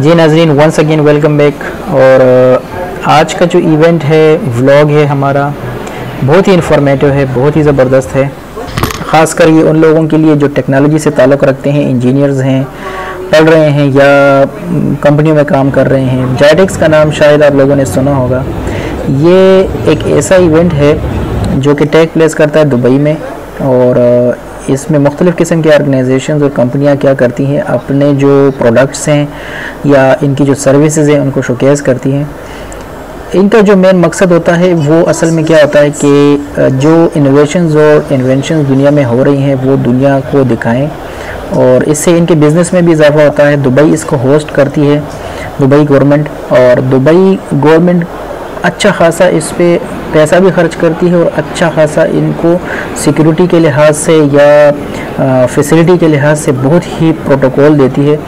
जी नाजरीन once again welcome back और आज का जो इवेंट है व्लॉग है हमारा, बहुत ही इन्फॉर्मेटिव है, बहुत ही ज़बरदस्त है। ख़ासकर ये उन लोगों के लिए जो टेक्नोलॉजी से ताल्लुक़ रखते हैं इंजीनियर्स हैं, पढ़ रहे हैं या कंपनियों में काम कर रहे हैं। जाइटेक्स का नाम शायद आप लोगों ने सुना होगा। ये एक ऐसा इवेंट है, जो कि टेक प्लेस करता है दुबई में। और इसमें मुख्तलिफ़ किस्म के ऑर्गेनाइजेशन और कंपनियाँ क्या करती हैं, अपने जो प्रोडक्ट्स हैं या इनकी जो सर्विसेज़ हैं, उनको शोकेस करती हैं। इनका जो मेन मकसद होता है, वो असल में क्या होता है कि जो इनोवेशन और इन्वेंशन दुनिया में हो रही हैं, वो दुनिया को दिखाएँ। और इससे इनके बिज़नेस में भी इजाफा होता है। दुबई इसको होस्ट करती है, दुबई गवर्नमेंट और दुबई गवर्नमेंट अच्छा खासा इस पर पैसा भी खर्च करती है और अच्छा खासा इनको सिक्योरिटी के लिहाज से या फैसिलिटी के लिहाज से बहुत ही प्रोटोकॉल देती है।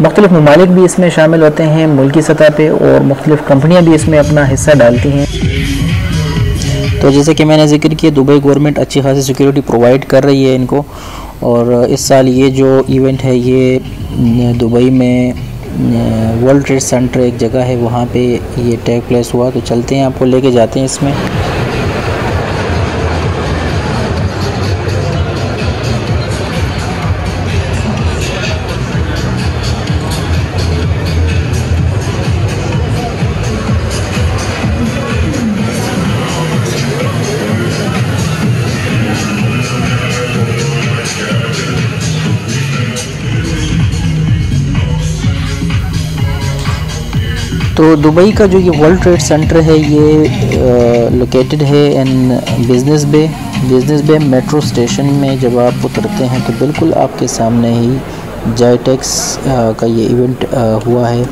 मुख्तलिफ़ ममालिक भी इसमें शामिल होते हैं मुल्की सतह पर और मुख्तलिफ़ कंपनियाँ भी इसमें अपना हिस्सा डालती हैं। तो जैसे कि मैंने ज़िक्र किया, दुबई गवर्नमेंट अच्छी खासी सिक्योरिटी प्रोवाइड कर रही है इनको और इस साल ये जो इवेंट है, ये दुबई में वर्ल्ड ट्रेड सेंटर एक जगह है, वहाँ पे ये टेक प्लेस हुआ तो चलते हैं, आपको लेके जाते हैं इसमें। तो दुबई का जो ये वर्ल्ड ट्रेड सेंटर है ये लोकेटेड है in business bay business bay metro station में जब आप उतरते हैं तो बिल्कुल आपके सामने ही जाइटेक्स का ये इवेंट आ, हुआ है।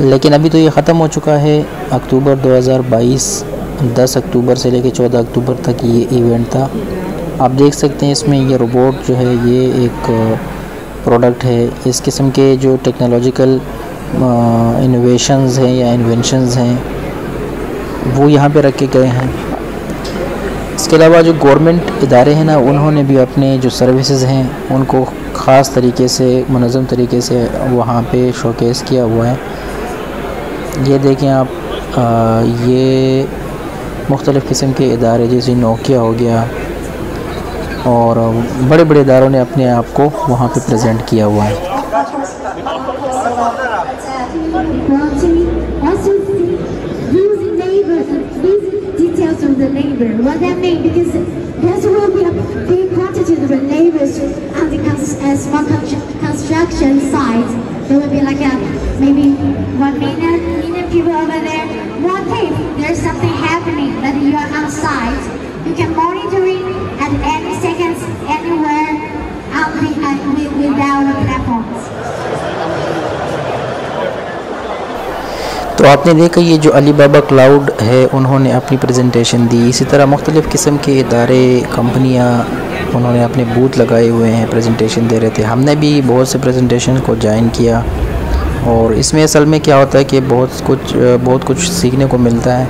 लेकिन अभी तो ये ख़त्म हो चुका है अक्टूबर 2022 10 अक्टूबर से लेकर 14 अक्टूबर तक ये इवेंट था। आप देख सकते हैं इसमें ये रोबोट जो है ये एक प्रोडक्ट है। इस किस्म के जो टेक्नोलॉजिकल इनोवेशंस हैं या इन्वेंशंस हैं वो यहाँ पे रखे गए हैं। इसके अलावा जो गवर्नमेंट इदारे हैं ना उन्होंने भी अपने जो सर्विसेज़ हैं उनको ख़ास तरीके से मनज़म तरीके से वहाँ पे शोकेस किया हुआ है। ये देखें आप आ, ये मुख्तलिफ़ किस्म के इदारे जैसे नोकिया हो गया और बड़े बड़े इदारों ने अपने आप को वहाँ पे प्रेजेंट किया हुआ है। Neighbor. What that means, because there will be a big quantity of neighbors on the uh, small construction site. There will be like a maybe one million, million people over there. What if there's something happening that you are on site? You can monitor it at any तो आपने देखा, ये जो अली बाबा cloud है, उन्होंने अपनी presentation दी। इसी तरह मुख्तलिफ़ किस्म के इदारे, कंपनियाँ, उन्होंने अपने बूथ लगाए हुए हैं प्रेजेंटेशन दे रहे थे। हमने भी बहुत से प्रेजेंटेशन को ज्वाइन किया। और इसमें असल में क्या होता है कि बहुत कुछ बहुत कुछ सीखने को मिलता है।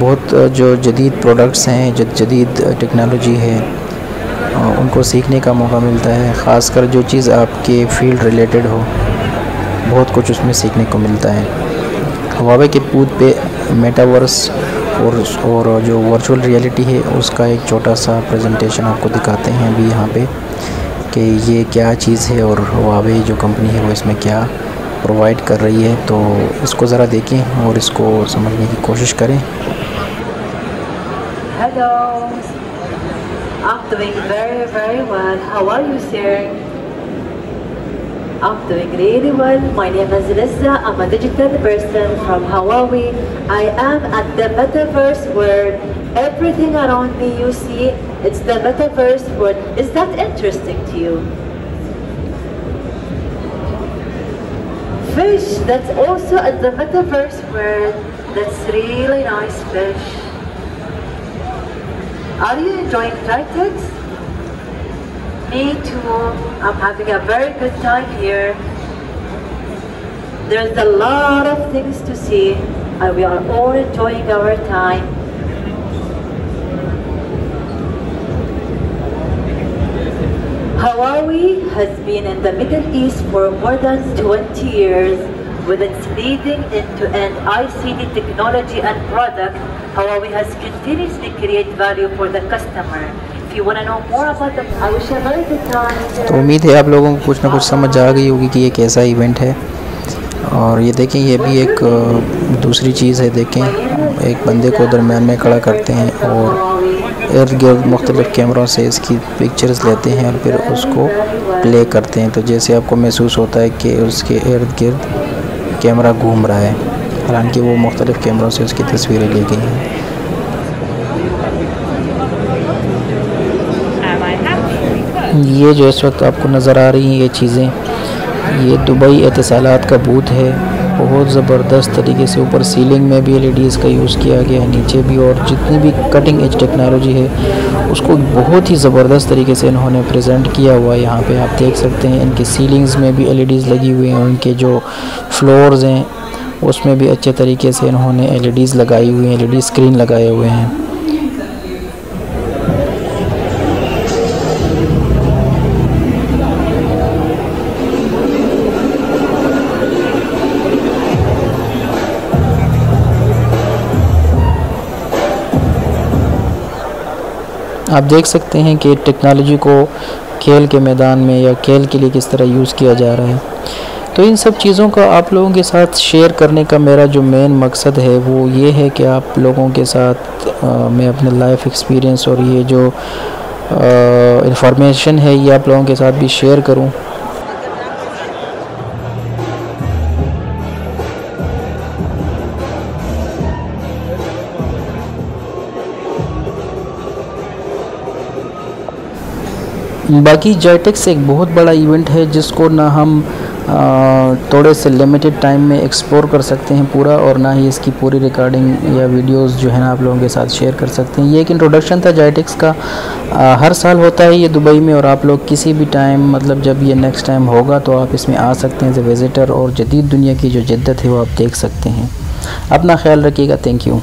बहुत जो जदीद प्रोडक्ट्स हैं, जो जदीद टेक्नोलॉजी है उनको सीखने का मौका मिलता है। ख़ासकर जो चीज़ आपके फ़ील्ड रिलेटेड हो। बहुत कुछ उसमें सीखने को मिलता है हवावे के पूत पे मेटावर्स और और जो वर्चुअल रियलिटी है उसका एक छोटा सा प्रेजेंटेशन आपको दिखाते हैं अभी यहाँ पे कि ये क्या चीज़ है और हवावे जो कंपनी है वो इसमें क्या प्रोवाइड कर रही है तो इसको ज़रा देखें और इसको समझने की कोशिश करें Hello, I'm doing very very well. How are you, sir? I'm doing really well. My name is Lisa. I'm a digital person from Hawaii. I am at the metaverse where Everything around me you see, it's the metaverse world. Is that interesting to you? Fish, that's also at the metaverse world. That's really nice fish. Are you enjoying Tritex? Me too. I'm having a very good time here. There's a lot of things to see and we are all enjoying our time. Hawaii has been in the Middle East for more than 20 years with its leading end-to-end ICT technology and product. Huawei has continuously created value for the customer. तो उम्मीद है आप लोगों को कुछ ना कुछ समझ आ गई होगी कि ये कैसा इवेंट है। और ये देखें, ये भी एक दूसरी चीज़ है, देखें। एक बंदे को दरमियान में खड़ा करते हैं और इर्द गिर्द मुख्तलिफ़ कैमरों से इसकी पिक्चर्स लेते हैं और फिर उसको प्ले करते हैं। तो जैसे आपको महसूस होता है कि उसके इर्द गिर्द कैमरा घूम रहा है, हालाँकि वो मुख्तलिफ़ कैमरों से उसकी तस्वीरें ली गई हैं। ये जो इस वक्त आपको नज़र आ रही हैं, ये चीज़ें, ये दुबई एतसालात का बूथ है। बहुत ज़बरदस्त तरीके से ऊपर सीलिंग में भी एल का यूज़ किया गया है, नीचे भी और जितनी भी कटिंग एज टेक्नोलॉजी है, उसको बहुत ही ज़बरदस्त तरीके से इन्होंने प्रेजेंट किया हुआ है। यहाँ पे आप देख सकते हैं, इनकी सीलिंग्स में भी एल लगी हुई हैं, उनके जो फ्लोर्स हैं, उसमें भी अच्छे तरीके से इन्होंने एल लगाई हुई हैं एल स्क्रीन लगाए हुए हैं। आप देख सकते हैं कि टेक्नोलॉजी को खेल के मैदान में या खेल के लिए किस तरह यूज़ किया जा रहा है। तो इन सब चीज़ों का आप लोगों के साथ शेयर करने का मेरा जो मेन मकसद है वो ये है कि आप लोगों के साथ आ, मैं अपने लाइफ एक्सपीरियंस और ये जो इंफॉर्मेशन है ये आप लोगों के साथ भी शेयर करूँ। बाकी जेटेक्स एक बहुत बड़ा इवेंट है जिसको ना हम थोड़े से लिमिटेड टाइम में एक्सप्लोर कर सकते हैं पूरा और ना ही इसकी पूरी रिकॉर्डिंग या वीडियोस जो है ना आप लोगों के साथ शेयर कर सकते हैं। ये एक इंट्रोडक्शन था जेटेक्स का। आ, हर साल होता है ये दुबई में और आप लोग किसी भी टाइम मतलब जब ये नेक्स्ट टाइम होगा तो आप इसमें आ सकते हैं एज ए विज़िटर और जदीद दुनिया की जो जिद्दत है वो आप देख सकते हैं। अपना ख्याल रखिएगा। Thank you